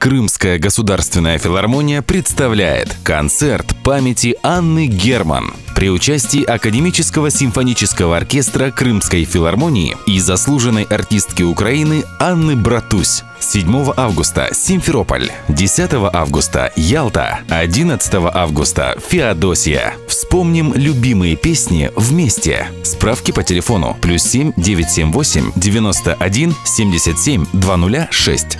Крымская государственная филармония представляет концерт памяти Анны Герман при участии Академического симфонического оркестра Крымской филармонии и заслуженной артистки Украины Анны Братусь. 7 августа – Симферополь, 10 августа – Ялта, 11 августа – Феодосия. Вспомним любимые песни вместе. Справки по телефону плюс 7 978 91 77 206.